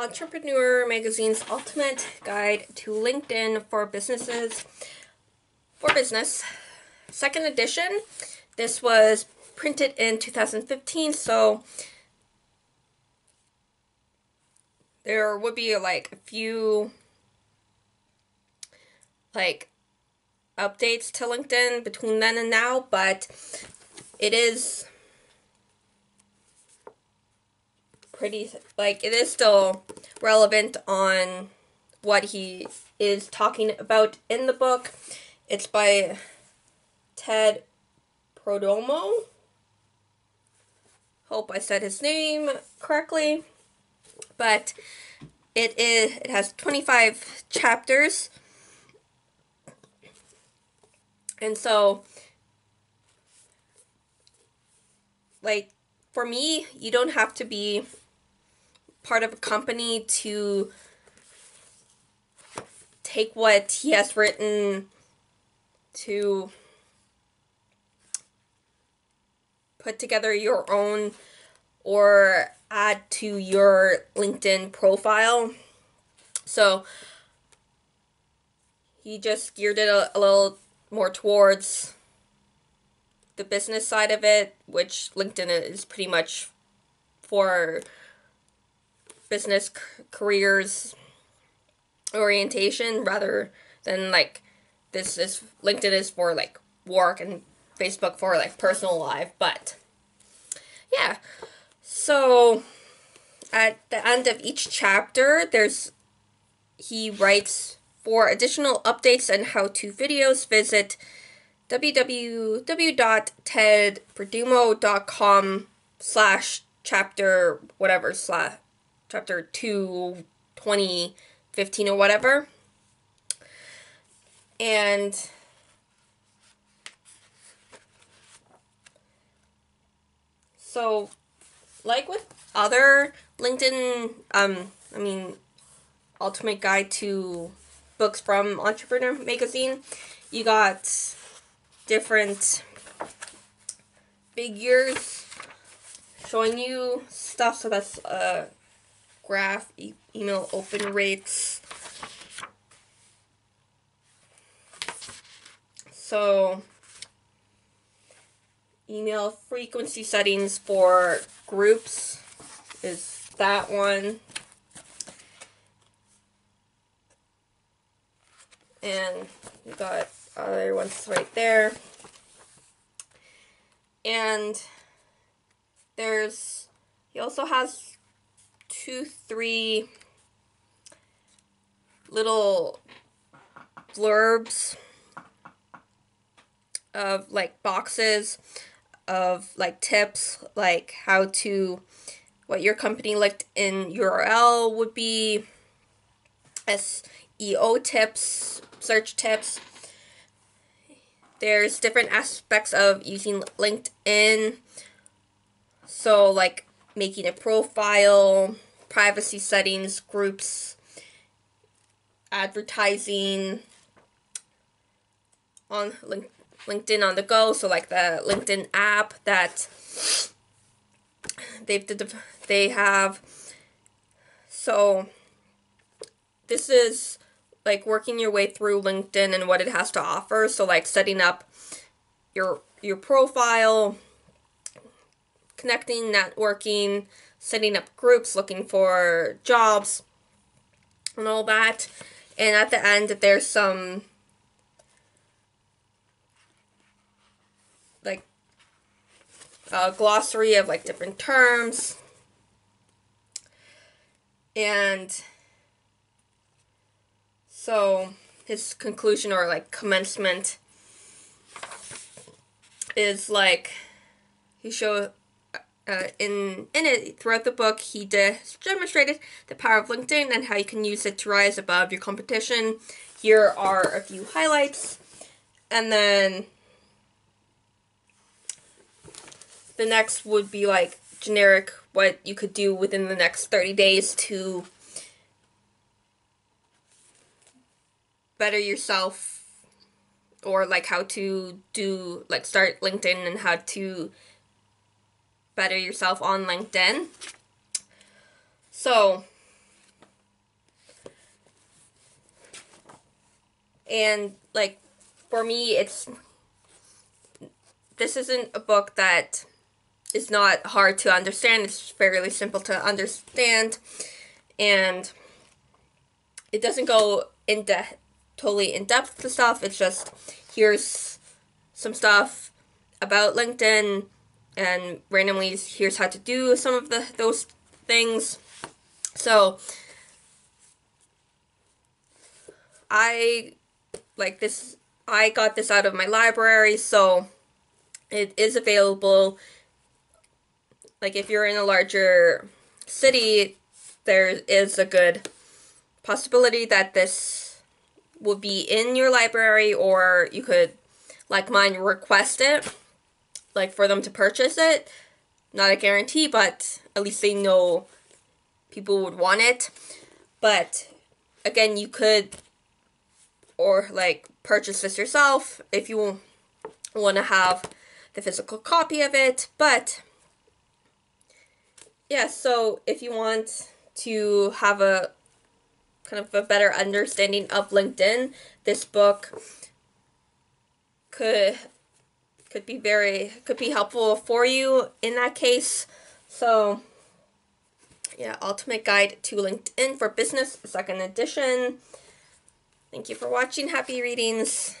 Entrepreneur Magazine's Ultimate Guide to LinkedIn for Businesses for Business, second edition. This was printed in 2015, so there would be like a few like updates to LinkedIn between then and now, but it is pretty like it is still relevant on what he is talking about in the book. It's by Ted Prodromou. Hope I said his name correctly. But it is it has 25 chapters. And so like for me, you don't have to be part of a company to take what he has written to put together your own or add to your LinkedIn profile. So he just geared it a, a little more towards the business side of it, which LinkedIn is pretty much for business careers orientation rather than like this is LinkedIn is for like work and Facebook for like personal life. But yeah, so at the end of each chapter, there's he writes for additional updates and how-to videos. Visit www.tedprodromou.com slash chapter whatever slash chapter 2, 2015 or whatever. And so, like with other LinkedIn, um, I mean, Ultimate Guide to Books from Entrepreneur Magazine, you got different figures showing you stuff. So that's uh, graph, e email open rates. So, email frequency settings for groups is that one. And we got other ones right there. And there's, he also has two, three little blurbs of like boxes of like tips, like how to, what your company linked in URL would be, SEO tips, search tips. There's different aspects of using LinkedIn. So, like making a profile, privacy settings, groups, advertising on LinkedIn on the go. So like the LinkedIn app that they've they have. So this is like working your way through LinkedIn and what it has to offer. So like setting up your your profile, connecting, networking, setting up groups, looking for jobs, and all that. And at the end, there's some like a glossary of like different terms. And so his conclusion or like commencement is like he show uh, in in it throughout the book he de- demonstrated the power of linkedin and how you can use it to rise above your competition. Here are a few highlights. And then the next would be like generic what you could do within the next 30 days to better yourself or like how to do like start linkedin and how to better yourself on LinkedIn. So, and like for me, it's this isn't a book that is not hard to understand, it's fairly simple to understand, and it doesn't go in depth totally in depth to stuff, it's just here's some stuff about LinkedIn and randomly here's how to do some of the those things. So I like this I got this out of my library, so it is available. Like if you're in a larger city, there is a good possibility that this will be in your library or you could like mine request it like for them to purchase it. Not a guarantee, but at least they know people would want it. But again, you could or like purchase this yourself if you want to have the physical copy of it. But yeah, so if you want to have a kind of a better understanding of LinkedIn, this book could could be very could be helpful for you in that case. So yeah, Ultimate Guide to LinkedIn for Business, second edition. Thank you for watching. Happy readings.